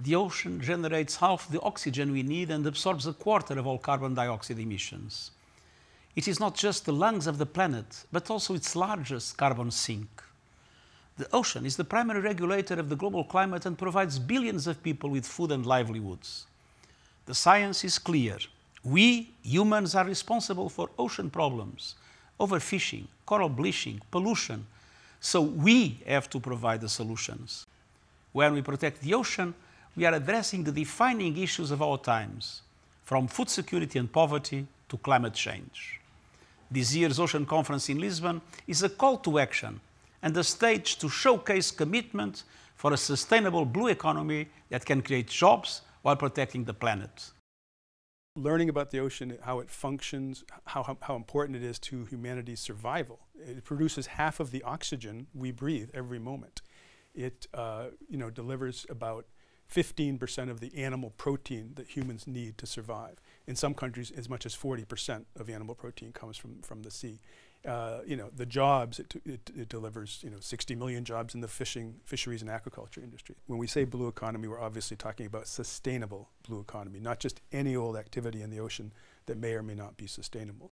the ocean generates half the oxygen we need and absorbs a quarter of all carbon dioxide emissions. It is not just the lungs of the planet, but also its largest carbon sink. The ocean is the primary regulator of the global climate and provides billions of people with food and livelihoods. The science is clear. We, humans, are responsible for ocean problems, overfishing, coral bleaching, pollution. So we have to provide the solutions. When we protect the ocean, we are addressing the defining issues of our times, from food security and poverty to climate change. This year's Ocean Conference in Lisbon is a call to action and a stage to showcase commitment for a sustainable blue economy that can create jobs while protecting the planet. Learning about the ocean, how it functions, how, how, how, important it is to humanity's survival. It produces half of the oxygen we breathe every moment. It uh, you know, delivers about 15% of the animal protein that humans need to survive. In some countries, as much as 40% of animal protein comes from, from the sea. Uh, you know, the jobs, it, it, it, delivers, you know, 60 million jobs in the fishing, fisheries and aquaculture industry. When we say blue economy, we're obviously talking about sustainable blue economy, not just any old activity in the ocean that may or may not be sustainable.